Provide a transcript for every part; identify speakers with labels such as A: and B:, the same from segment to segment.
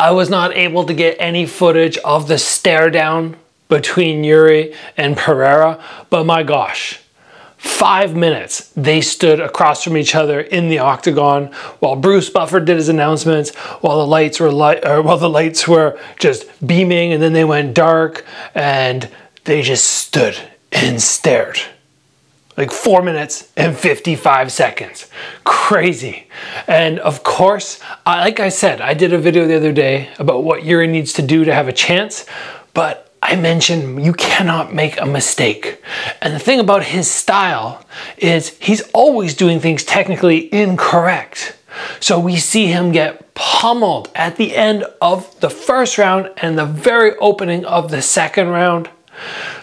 A: I was not able to get any footage of the stare down between Yuri and Pereira, but my gosh, five minutes they stood across from each other in the octagon while Bruce Buffer did his announcements, while the lights were light, uh, or while the lights were just beaming, and then they went dark, and they just stood and stared. Like four minutes and 55 seconds. Crazy. And of course, like I said, I did a video the other day about what Yuri needs to do to have a chance, but I mentioned you cannot make a mistake. And the thing about his style is he's always doing things technically incorrect. So we see him get pummeled at the end of the first round and the very opening of the second round.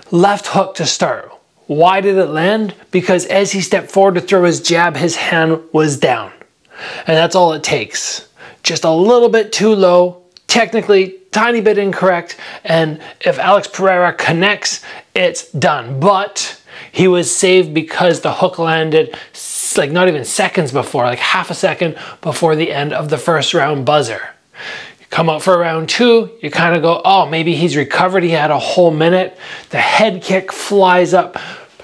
A: Left hook to start. Why did it land? Because as he stepped forward to throw his jab, his hand was down. And that's all it takes. Just a little bit too low, technically tiny bit incorrect, and if Alex Pereira connects, it's done. But he was saved because the hook landed like not even seconds before, like half a second before the end of the first round buzzer. Come up for round two, you kind of go, oh, maybe he's recovered. He had a whole minute. The head kick flies up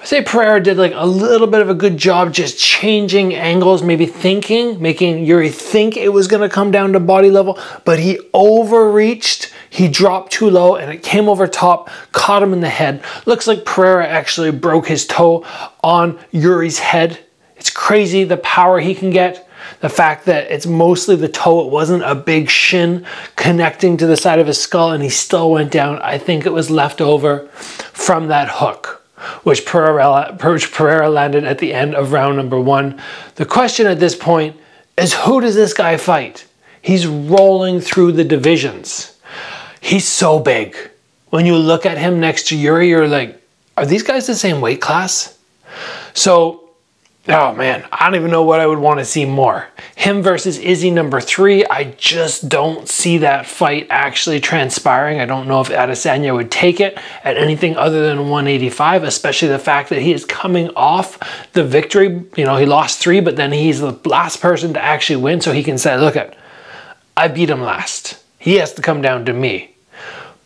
A: I say Pereira did like a little bit of a good job just changing angles, maybe thinking, making Yuri think it was gonna come down to body level, but he overreached, he dropped too low and it came over top, caught him in the head. Looks like Pereira actually broke his toe on Yuri's head. It's crazy the power he can get. The fact that it's mostly the toe, it wasn't a big shin connecting to the side of his skull and he still went down. I think it was left over from that hook which Pereira, which Pereira landed at the end of round number one. The question at this point is who does this guy fight? He's rolling through the divisions. He's so big. When you look at him next to Yuri, you're like, are these guys the same weight class? So Oh man, I don't even know what I would want to see more. Him versus Izzy number three, I just don't see that fight actually transpiring. I don't know if Adesanya would take it at anything other than 185, especially the fact that he is coming off the victory. You know, he lost three, but then he's the last person to actually win, so he can say, look at, I beat him last. He has to come down to me.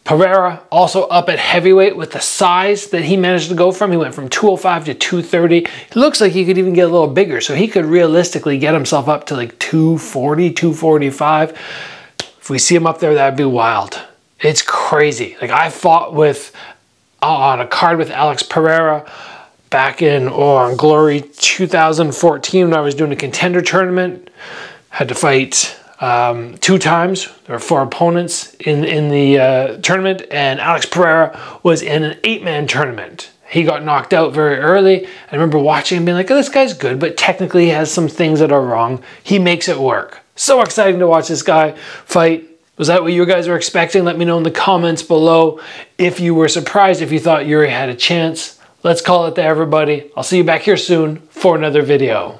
A: Pereira also up at heavyweight with the size that he managed to go from. He went from 205 to 230. It looks like he could even get a little bigger. So he could realistically get himself up to like 240, 245. If we see him up there, that'd be wild. It's crazy. Like I fought with uh, on a card with Alex Pereira back in oh, on Glory 2014 when I was doing a contender tournament. Had to fight um, two times. There were four opponents in, in the uh, tournament, and Alex Pereira was in an eight man tournament. He got knocked out very early. I remember watching and being like, oh, this guy's good, but technically he has some things that are wrong. He makes it work. So exciting to watch this guy fight. Was that what you guys were expecting? Let me know in the comments below if you were surprised, if you thought Yuri had a chance. Let's call it there, everybody. I'll see you back here soon for another video.